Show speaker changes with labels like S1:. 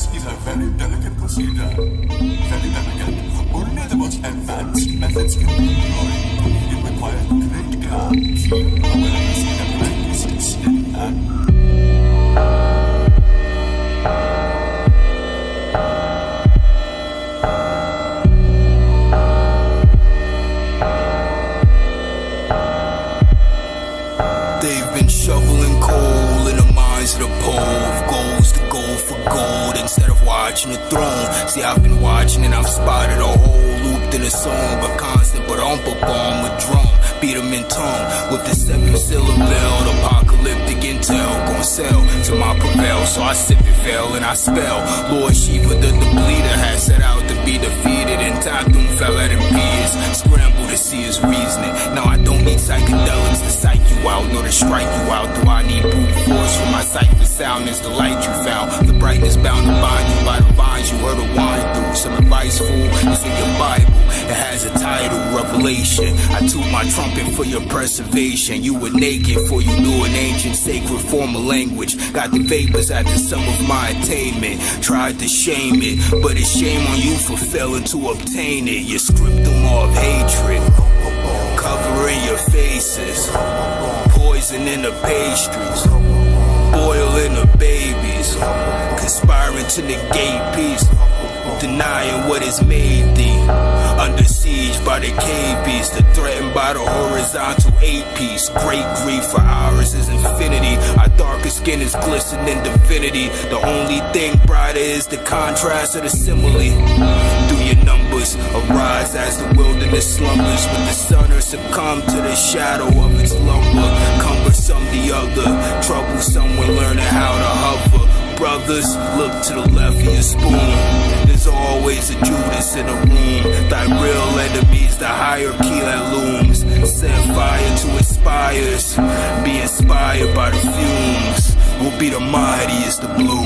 S1: Sex is a very delicate procedure. Very delicate. Only the most advanced methods can be employed. It requires great care,
S2: watching the throne. See, I've been watching and I've spotted a hole looped in a song, a constant but on bomb with drum. Beat 'em in tone with the seven syllable apocalyptic intel. Gon' sell to my prevail, so I sip and fail and I spell. Lord Shiva, the, the bleeder, has set out to be defeated, and Tatum fell at him peers. Scramble to see his reasoning. Now I don't need psychedelics to psych you out, nor to strike you out. Do I need brute force for my sight the sound is The light you found, the brightness bound to bind you by the vines you heard a wine through. Some advice, fool, is in your Bible. It has a title, Revelation. I toot my trumpet for your preservation. You were naked, for you knew an ancient sacred form of language. Got the vapors the sum of my attainment. Tried to shame it, but it's shame on you for failing to obtain it. You script them of hatred, covering your faces, poison in the pastries, to negate peace, denying what is made thee. Under siege by the cave beast, threatened by the horizontal eight piece. Great grief for ours is infinity. Our darker skin is glistening divinity. The only thing brighter is the contrast of the simile. Do your numbers arise as the wilderness slumbers with the sun or succumb to the shadow of its lumber? Cumbersome brothers, look to the left of your spoon. There's always a Judas in a room. Thy real enemies, the hierarchy that looms. Set fire to inspires. Be inspired by the fumes. Will be the mightiest to bloom.